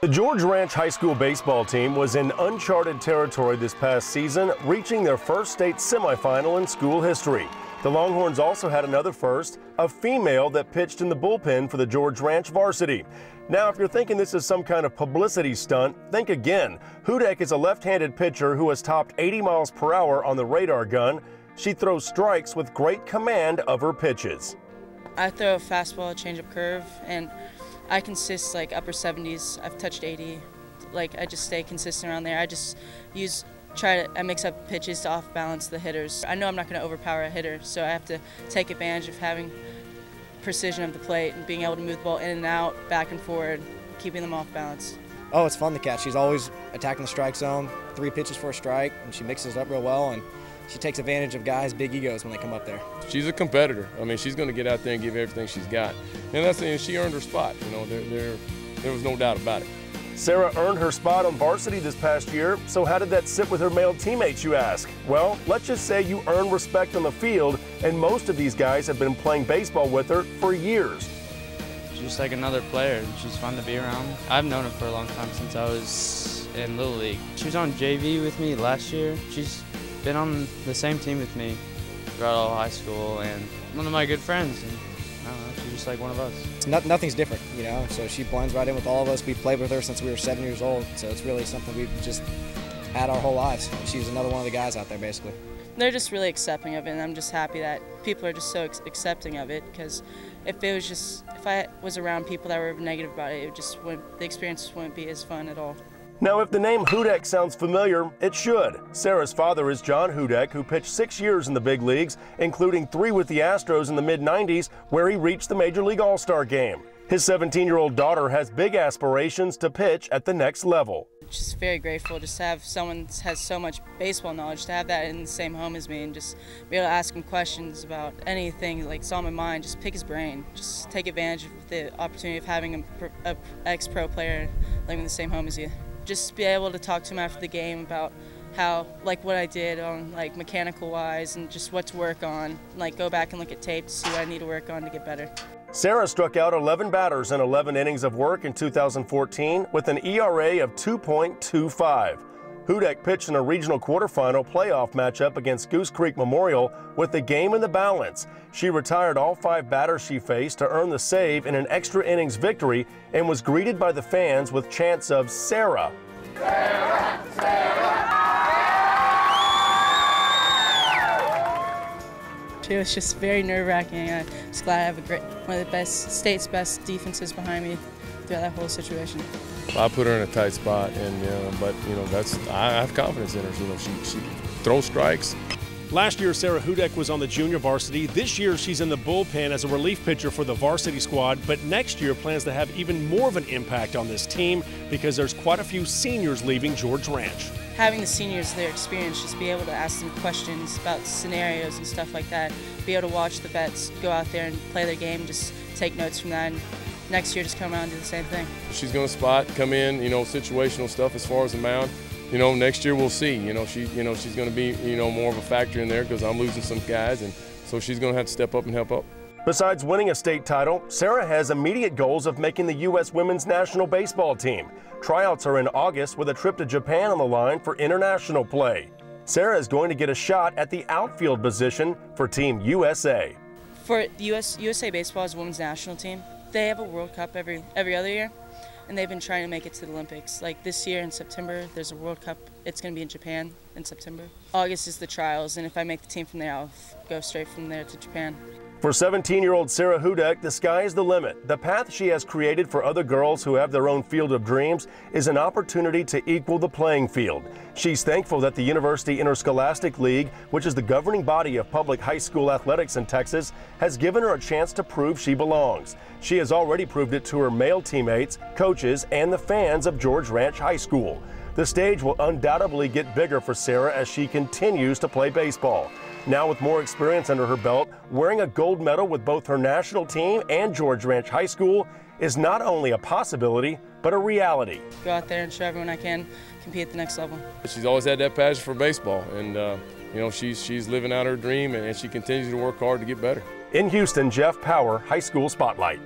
The George Ranch High School baseball team was in uncharted territory this past season, reaching their first state semifinal in school history. The Longhorns also had another first, a female that pitched in the bullpen for the George Ranch varsity. Now, if you're thinking this is some kind of publicity stunt, think again. Hudek is a left-handed pitcher who has topped 80 miles per hour on the radar gun. She throws strikes with great command of her pitches. I throw a fastball, changeup curve, and I consist like upper 70s. I've touched 80. Like I just stay consistent around there. I just use try to I mix up pitches to off balance the hitters. I know I'm not going to overpower a hitter, so I have to take advantage of having precision of the plate and being able to move the ball in and out, back and forward, keeping them off balance. Oh, it's fun to catch. She's always attacking the strike zone, three pitches for a strike, and she mixes it up real well. And she takes advantage of guys' big egos when they come up there. She's a competitor. I mean, she's going to get out there and give everything she's got, and that's and she earned her spot. You know, there, there, there was no doubt about it. Sarah earned her spot on varsity this past year, so how did that sit with her male teammates, you ask? Well, let's just say you earn respect on the field, and most of these guys have been playing baseball with her for years. She's just like another player. She's fun to be around. I've known her for a long time since I was in Little League. She was on JV with me last year. She's been on the same team with me throughout all high school and one of my good friends. And, I don't know, she's just like one of us. Not, nothing's different, you know, so she blends right in with all of us. We've played with her since we were seven years old, so it's really something we've just had our whole lives. She's another one of the guys out there, basically. They're just really accepting of it, and I'm just happy that people are just so accepting of it because if it was just, if I was around people that were negative about it, it just wouldn't, the experience wouldn't be as fun at all. Now, if the name Hudek sounds familiar, it should. Sarah's father is John Hudek, who pitched six years in the big leagues, including three with the Astros in the mid 90s, where he reached the Major League All Star game. His 17 year old daughter has big aspirations to pitch at the next level. Just very grateful just to have someone that has so much baseball knowledge, to have that in the same home as me, and just be able to ask him questions about anything like it's on my mind. Just pick his brain, just take advantage of the opportunity of having a, a ex pro player living in the same home as you just be able to talk to him after the game about how like what I did on like mechanical wise and just what to work on. Like go back and look at tape to see what I need to work on to get better. Sarah struck out 11 batters in 11 innings of work in 2014 with an ERA of 2.25. Hudek pitched in a regional quarterfinal playoff matchup against Goose Creek Memorial with the game in the balance. She retired all five batters she faced to earn the save in an extra innings victory and was greeted by the fans with chants of Sarah. Sarah, Sarah. It was just very nerve-wracking. I'm glad I have a great, one of the best, state's best defenses behind me throughout that whole situation. I put her in a tight spot, and you but you know that's I have confidence in her. You know, she she throws strikes. Last year, Sarah Hudek was on the junior varsity. This year, she's in the bullpen as a relief pitcher for the varsity squad. But next year, plans to have even more of an impact on this team because there's quite a few seniors leaving George Ranch. Having the seniors, their experience, just be able to ask them questions about scenarios and stuff like that. Be able to watch the vets go out there and play their game, just take notes from that. And next year, just come around and do the same thing. She's going to spot, come in, you know, situational stuff as far as the mound you know, next year we'll see. You know, she, you know, she's going to be, you know, more of a factor in there because I'm losing some guys, and so she's going to have to step up and help out. Besides winning a state title, Sarah has immediate goals of making the U.S. women's national baseball team. Tryouts are in August with a trip to Japan on the line for international play. Sarah is going to get a shot at the outfield position for Team USA. For US, USA Baseball's women's national team, they have a World Cup every every other year and they've been trying to make it to the Olympics. Like this year in September, there's a World Cup. It's going to be in Japan in September. August is the trials, and if I make the team from there, I'll go straight from there to Japan. For 17 year old Sarah Hudek, the sky is the limit. The path she has created for other girls who have their own field of dreams is an opportunity to equal the playing field. She's thankful that the University Interscholastic League, which is the governing body of public high school athletics in Texas, has given her a chance to prove she belongs. She has already proved it to her male teammates, coaches, and the fans of George Ranch High School. The stage will undoubtedly get bigger for Sarah as she continues to play baseball. Now, with more experience under her belt, wearing a gold medal with both her national team and George Ranch High School is not only a possibility, but a reality. Go out there and show everyone I can compete at the next level. She's always had that passion for baseball, and uh, you know she's she's living out her dream, and she continues to work hard to get better. In Houston, Jeff Power, High School Spotlight.